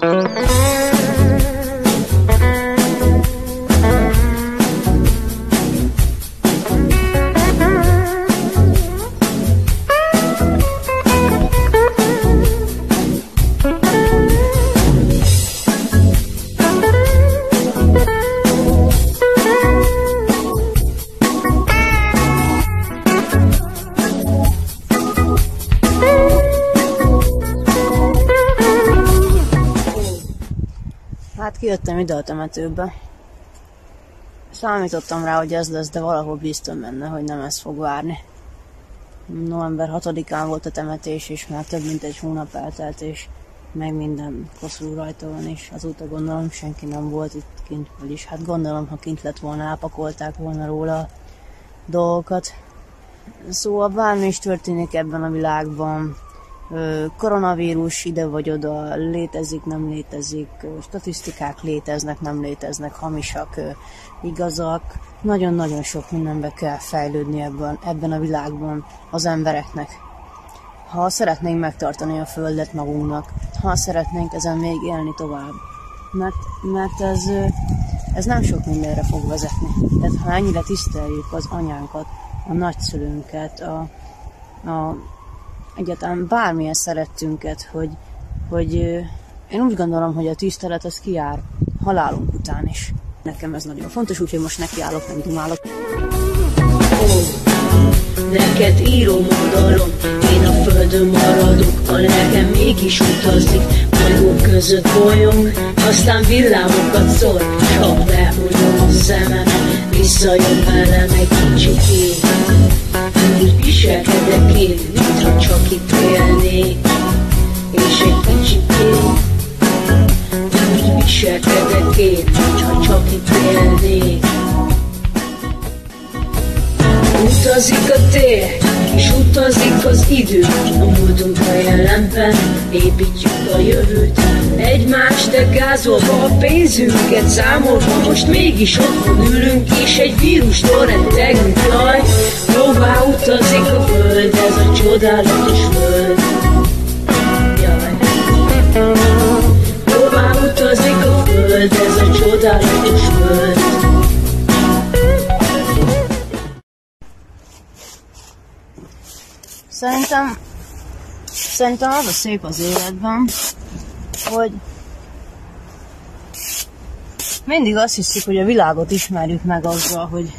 Hát kijöttem ide a temetőbe. Számítottam rá, hogy ez lesz, de valahol bíztam benne, hogy nem ez fog várni. November 6-án volt a temetés, és már több mint egy hónap eltelt, és meg minden koszul rajta van, és azóta gondolom senki nem volt itt kint, vagyis hát gondolom, ha kint lett volna, elpakolták volna róla a dolgokat. Szóval bármi is történik ebben a világban, koronavírus ide vagy oda, létezik, nem létezik, statisztikák léteznek, nem léteznek, hamisak, igazak. Nagyon-nagyon sok mindenbe kell fejlődni ebben, ebben a világban az embereknek. Ha szeretnénk megtartani a Földet magunknak, ha szeretnénk ezen még élni tovább, mert, mert ez, ez nem sok mindenre fog vezetni. Tehát ha ennyire tiszteljük az anyánkat, a nagyszülőnket, a, a egyáltalán bármilyen szerettünket, hogy, hogy én úgy gondolom, hogy a tisztelet az kiár halálunk után is. Nekem ez nagyon fontos, úgyhogy most nekiállok, meg dumálok. Neked írom oldalom, én a földön maradok, a nekem mégis utazik, bolygók között bolyong, aztán villámokat szól, csak behunyom a szemem, visszajön velem egy kicsit Egymást de gázolva a pénzünket számolva Most mégis otthon ülünk, és egy vírustól rettegünk Jaj, hová utazik a föld, ez a csodálatos föld. Jaj Hová utazik a föld, ez a csodálatos föld. Szerintem, szerintem az a szép az életben, hogy mindig azt hiszük, hogy a világot ismerjük meg azzal, hogy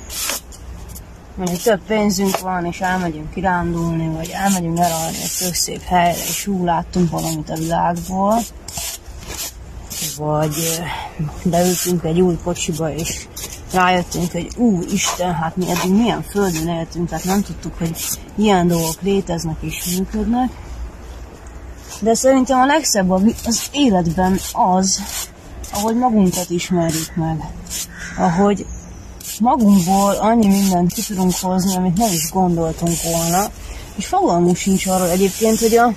mondjuk több pénzünk van, és elmegyünk kirándulni, vagy elmegyünk elalni egy tök szép helyre, és úgy láttunk valamit a világból, vagy beültünk egy új kocsiba, és rájöttünk, hogy ú, Isten, hát mi eddig milyen földön éltünk, tehát nem tudtuk, hogy ilyen dolgok léteznek és működnek. De szerintem a legszebb az életben az, ahogy magunkat ismerjük meg. Ahogy magunkból annyi mindent ki tudunk hozni, amit nem is gondoltunk volna, és fogalmunk sincs arról egyébként, hogy a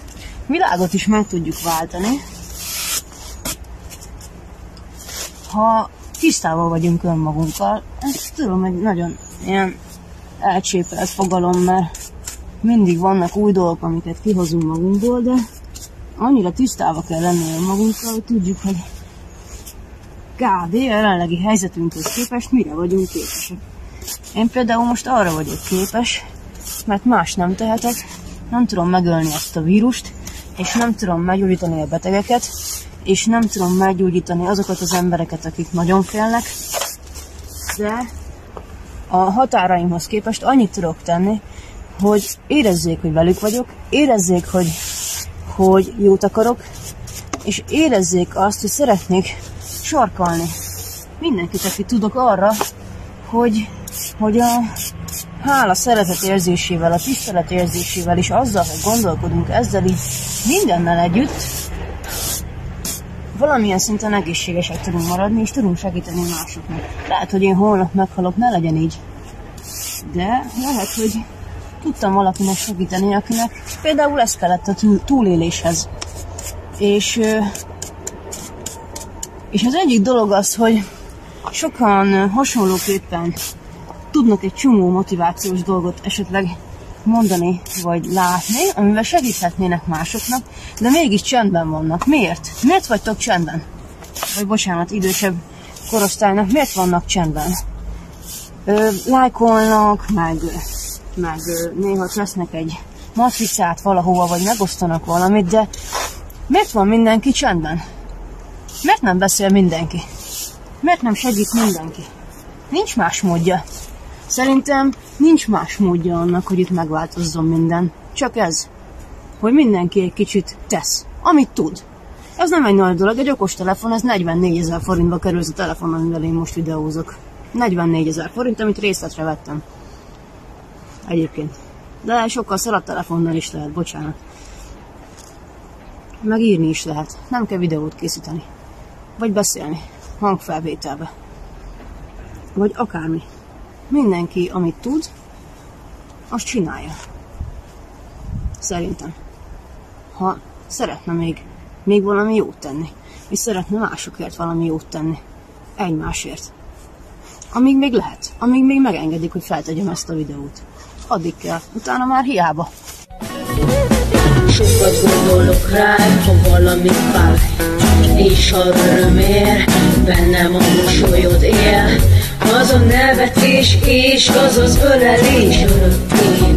világot is meg tudjuk váltani, ha tisztában vagyunk önmagunkkal. Ezt tudom, hogy nagyon ilyen elcsépelt fogalom, mert mindig vannak új dolgok, amiket kihozunk magunkból, de annyira tisztába kell lenni önmagunkkal, hogy tudjuk, hogy kb. a jelenlegi helyzetünkhöz képest mire vagyunk képesek. Én például most arra vagyok képes, mert más nem tehetek, nem tudom megölni ezt a vírust, és nem tudom meggyógyítani a betegeket, és nem tudom meggyógyítani azokat az embereket, akik nagyon félnek, de a határaimhoz képest annyit tudok tenni, hogy érezzék, hogy velük vagyok, érezzék, hogy, hogy jót akarok, és érezzék azt, hogy szeretnék sarkalni mindenkit, aki tudok arra, hogy, hogy a hála szeretet érzésével, a tisztelet érzésével, és azzal, hogy gondolkodunk ezzel így mindennel együtt, valamilyen szinten egészségesek tudunk maradni, és tudunk segíteni másoknak. Lehet, hogy én holnap meghalok, ne legyen így. De lehet, hogy tudtam valakinek segíteni, akinek például ez kellett a túléléshez. És, és az egyik dolog az, hogy sokan hasonlóképpen tudnak egy csomó motivációs dolgot esetleg mondani, vagy látni, amivel segíthetnének másoknak, de mégis csendben vannak. Miért? Miért vagytok csendben? Vagy bocsánat, idősebb korosztálynak miért vannak csendben? Ö, lájkolnak, meg, meg néha tesznek egy matricát valahova, vagy megosztanak valamit, de miért van mindenki csendben? Miért nem beszél mindenki? Miért nem segít mindenki? Nincs más módja. Szerintem nincs más módja annak, hogy itt megváltozzon minden. Csak ez. Hogy mindenki egy kicsit tesz, amit tud. Ez nem egy nagy dolog, egy okos telefon, ez 44 ezer forintba kerül ez a telefon, amivel én most videózok. 44 ezer forint, amit részletre vettem. Egyébként. De sokkal szarabb telefonnal is lehet, bocsánat. Meg írni is lehet. Nem kell videót készíteni. Vagy beszélni. Hangfelvételbe. Vagy akármi. Mindenki, amit tud, azt csinálja. Szerintem. Ha szeretne még, még valami jót tenni, és szeretne másokért valami jót tenni, egymásért. Amíg még lehet, amíg még megengedik, hogy feltegyem ezt a videót. Addig kell, utána már hiába. Sokat gondolok rád, ha valami fáj És ha öröm ér, bennem a mosolyod él. Az a nevetés és az az ölelés örökké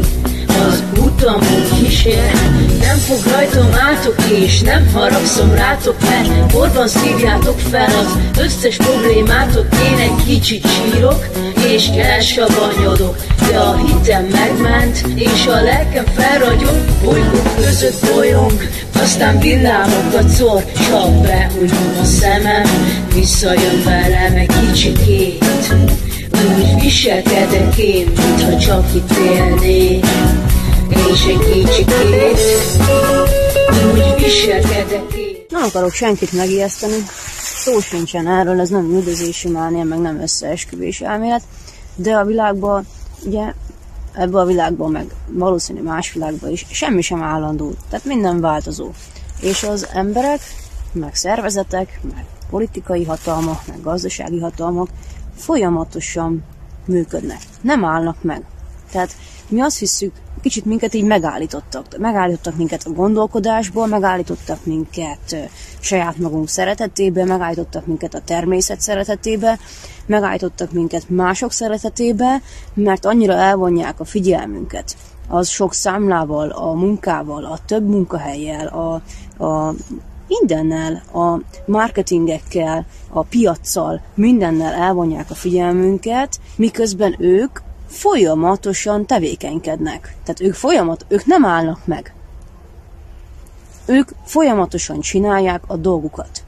Az utamon kísér Nem fog rajtam átok és nem haragszom rátok Mert korban szívjátok fel az összes problémátok Én egy kicsit sírok és elsavanyodok De a hitem megment és a lelkem felragyog. Bolygók között bolyong aztán villámokat szor, s ha behunyom a szemem, visszajön velem egy kicsikét. Úgy viselkedek én, mintha csak itt élnék, Nem akarok senkit megijeszteni, szó sincsen erről, ez nem üldözési mánia, meg nem összeesküvés elmélet, de a világban, ugye ebbe a világban, meg valószínű más világban is, semmi sem állandó, tehát minden változó. És az emberek, meg szervezetek, meg politikai hatalmak, meg gazdasági hatalmak folyamatosan működnek, nem állnak meg. Tehát mi azt hiszük, kicsit minket így megállítottak. Megállítottak minket a gondolkodásból, megállítottak minket saját magunk szeretetébe, megállítottak minket a természet szeretetébe, megállítottak minket mások szeretetébe, mert annyira elvonják a figyelmünket az sok számlával, a munkával, a több munkahelyjel, a, a mindennel, a marketingekkel, a piaccal, mindennel elvonják a figyelmünket, miközben ők folyamatosan tevékenykednek. Tehát ők folyamat, ők nem állnak meg. Ők folyamatosan csinálják a dolgukat.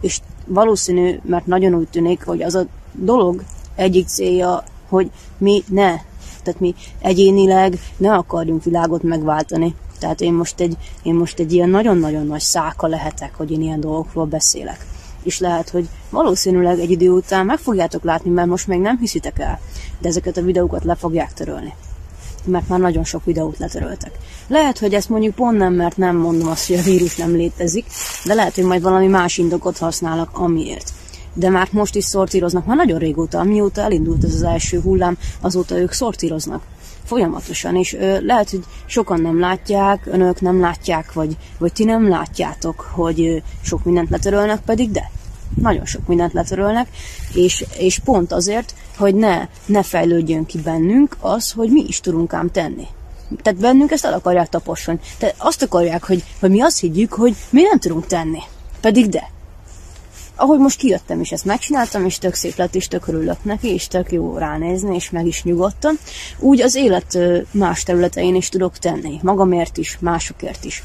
És valószínű, mert nagyon úgy tűnik, hogy az a dolog egyik célja, hogy mi ne, tehát mi egyénileg ne akarjunk világot megváltani. Tehát én most egy, én most egy ilyen nagyon-nagyon nagy száka lehetek, hogy én ilyen dolgokról beszélek. És lehet, hogy valószínűleg egy idő után meg fogjátok látni, mert most még nem hiszitek el, de ezeket a videókat le fogják törölni mert már nagyon sok videót letöröltek. Lehet, hogy ezt mondjuk pont nem, mert nem mondom azt, hogy a vírus nem létezik, de lehet, hogy majd valami más indokot használnak amiért. De már most is szortíroznak, már nagyon régóta, mióta elindult ez az első hullám, azóta ők szortíroznak folyamatosan, és ö, lehet, hogy sokan nem látják, önök nem látják, vagy, vagy ti nem látjátok, hogy ö, sok mindent letörölnek, pedig de nagyon sok mindent letörölnek, és, és pont azért, hogy ne, ne fejlődjön ki bennünk az, hogy mi is tudunk ám tenni. Tehát bennünk ezt el akarják taposolni. Tehát azt akarják, hogy, hogy mi azt higgyük, hogy mi nem tudunk tenni. Pedig de. Ahogy most kijöttem, és ezt megcsináltam, és tök szép lett, és tök örülök neki, és tök jó ránézni, és meg is nyugodtam, úgy az élet más területein is tudok tenni. Magamért is, másokért is.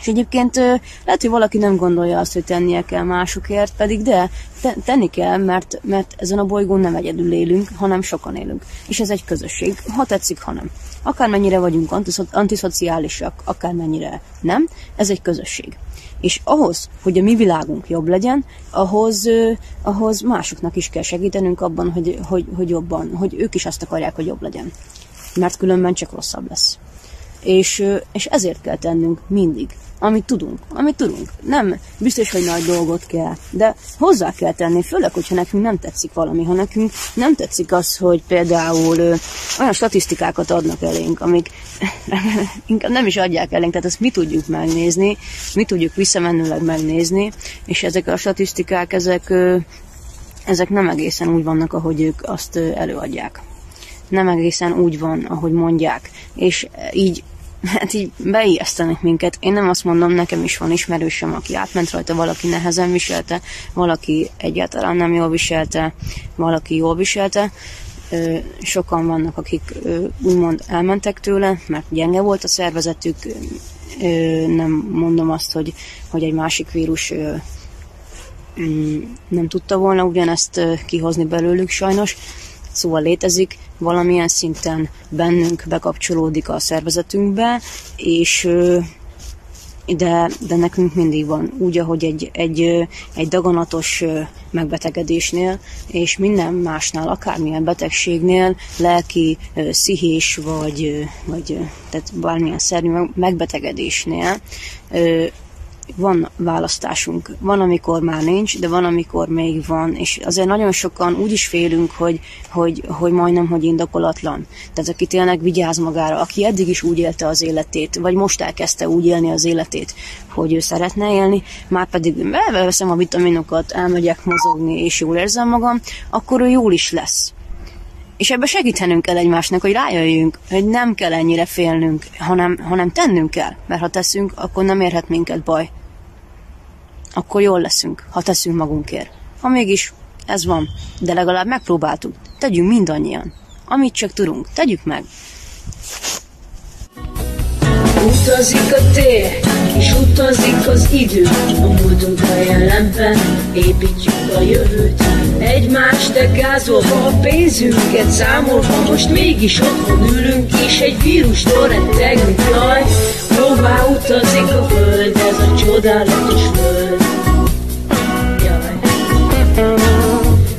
És egyébként lehet, hogy valaki nem gondolja azt, hogy tennie kell másokért, pedig de te- tenni kell, mert, mert ezen a bolygón nem egyedül élünk, hanem sokan élünk. És ez egy közösség, ha tetszik, ha nem. Akármennyire vagyunk antiszo- antiszociálisak, akármennyire nem, ez egy közösség. És ahhoz, hogy a mi világunk jobb legyen, ahhoz, ahhoz másoknak is kell segítenünk abban, hogy, hogy, hogy jobban, hogy ők is azt akarják, hogy jobb legyen. Mert különben csak rosszabb lesz. És, és ezért kell tennünk mindig amit tudunk, amit tudunk. Nem biztos, hogy nagy dolgot kell, de hozzá kell tenni, főleg, hogyha nekünk nem tetszik valami, ha nekünk nem tetszik az, hogy például ö, olyan statisztikákat adnak elénk, amik inkább nem is adják elénk, tehát ezt mi tudjuk megnézni, mi tudjuk visszamenőleg megnézni, és ezek a statisztikák, ezek, ö, ezek nem egészen úgy vannak, ahogy ők azt előadják. Nem egészen úgy van, ahogy mondják, és így hát így beijesztenek minket. Én nem azt mondom, nekem is van ismerősöm, aki átment rajta, valaki nehezen viselte, valaki egyáltalán nem jól viselte, valaki jól viselte. Sokan vannak, akik úgymond elmentek tőle, mert gyenge volt a szervezetük. Nem mondom azt, hogy, hogy egy másik vírus mm, nem tudta volna ugyanezt kihozni belőlük sajnos, Szóval létezik, valamilyen szinten bennünk bekapcsolódik a szervezetünkbe, és de, de nekünk mindig van, úgy, ahogy egy, egy, egy daganatos megbetegedésnél, és minden másnál, akármilyen betegségnél, lelki, szihés, vagy, vagy tehát bármilyen szerű megbetegedésnél van választásunk. Van, amikor már nincs, de van, amikor még van, és azért nagyon sokan úgy is félünk, hogy, hogy, hogy majdnem, hogy indokolatlan. Tehát aki tényleg vigyáz magára, aki eddig is úgy élte az életét, vagy most elkezdte úgy élni az életét, hogy ő szeretne élni, már pedig elveszem a vitaminokat, elmegyek mozogni, és jól érzem magam, akkor ő jól is lesz. És ebbe segíthenünk kell egymásnak, hogy rájöjjünk, hogy nem kell ennyire félnünk, hanem, hanem tennünk kell. Mert ha teszünk, akkor nem érhet minket baj akkor jól leszünk, ha teszünk magunkért. Ha mégis ez van, de legalább megpróbáltuk. Tegyünk mindannyian. Amit csak tudunk, tegyük meg. Utazik a tér, és utazik az idő A múltunk a jelenben, építjük a jövőt Egymást gázolva, a pénzünket számolva Most mégis otthon ülünk, és egy vírustól rettegünk Jaj, Hová utazik a föld, ez a csodálatos föld? Jaj.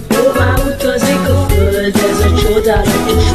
Hová utazik a föld, ez a csodálatos